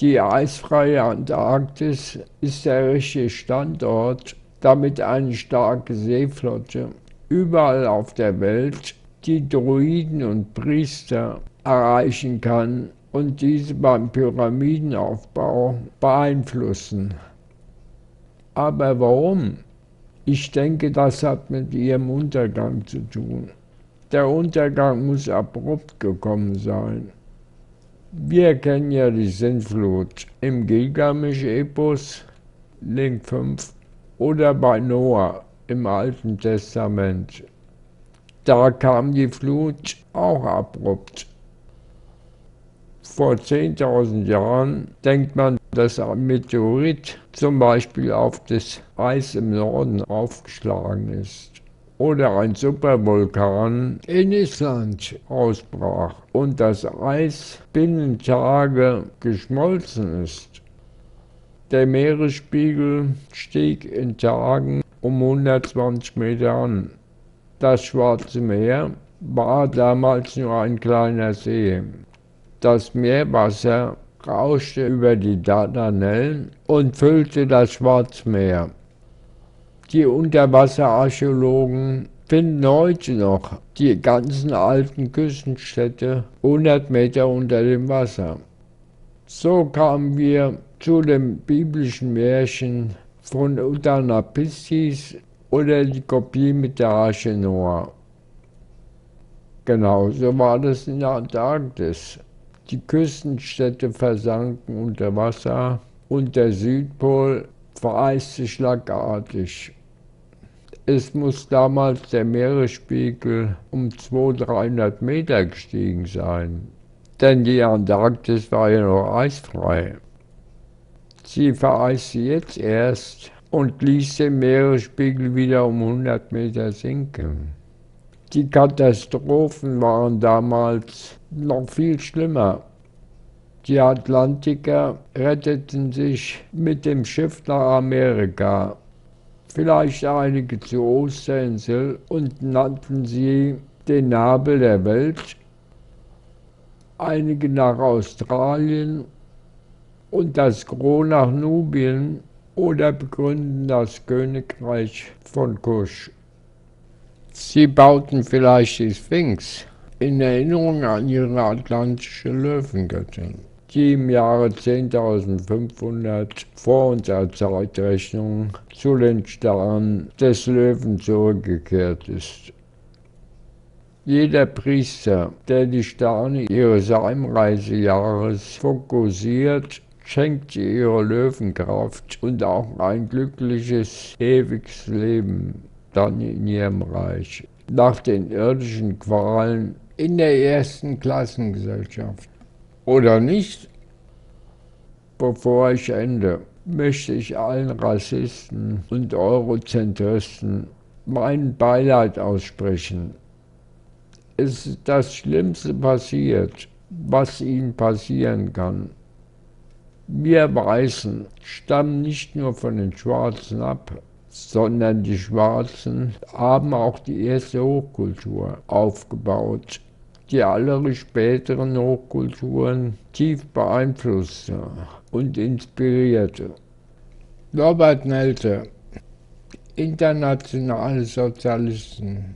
Die eisfreie Antarktis ist der richtige Standort, damit eine starke Seeflotte überall auf der Welt die Druiden und Priester erreichen kann und diese beim Pyramidenaufbau beeinflussen. Aber warum? Ich denke, das hat mit ihrem Untergang zu tun. Der Untergang muss abrupt gekommen sein. Wir kennen ja die Sintflut im Gilgamesch-Epos, Link 5, oder bei Noah im Alten Testament. Da kam die Flut auch abrupt. Vor 10.000 Jahren denkt man, dass ein Meteorit zum Beispiel auf das Eis im Norden aufgeschlagen ist oder ein Supervulkan in Island ausbrach und das Eis binnen Tage geschmolzen ist. Der Meeresspiegel stieg in Tagen um 120 Meter an. Das Schwarze Meer war damals nur ein kleiner See. Das Meerwasser rauschte über die Dardanellen und füllte das Schwarzmeer. Die Unterwasserarchäologen finden heute noch die ganzen alten Küstenstädte 100 Meter unter dem Wasser. So kamen wir zu dem biblischen Märchen von Utanapistis oder die Kopie mit der Arche Noah. Genauso war das in der Antarktis. Die Küstenstädte versanken unter Wasser und der Südpol vereiste schlagartig. Es muss damals der Meeresspiegel um 200-300 Meter gestiegen sein, denn die Antarktis war ja noch eisfrei. Sie vereiste jetzt erst und ließ den Meeresspiegel wieder um 100 Meter sinken. Die Katastrophen waren damals noch viel schlimmer. Die Atlantiker retteten sich mit dem Schiff nach Amerika vielleicht einige zur Osterinsel und nannten sie den Nabel der Welt, einige nach Australien und das Gros nach Nubien oder begründen das Königreich von Kusch. Sie bauten vielleicht die Sphinx in Erinnerung an ihre atlantische Löwengöttin die im Jahre 10.500 vor unserer Zeitrechnung zu den Starren des Löwen zurückgekehrt ist. Jeder Priester, der die Sterne ihres Heimreisejahres fokussiert, schenkt ihre Löwenkraft und auch ein glückliches, ewiges Leben dann in ihrem Reich, nach den irdischen Qualen in der ersten Klassengesellschaft oder nicht. Bevor ich ende, möchte ich allen Rassisten und Eurozentristen mein Beileid aussprechen. Es ist das Schlimmste passiert, was ihnen passieren kann. Wir Weißen stammen nicht nur von den Schwarzen ab, sondern die Schwarzen haben auch die erste Hochkultur aufgebaut die alle späteren Hochkulturen tief beeinflusste und inspirierte. Robert Nelte, internationale Sozialisten,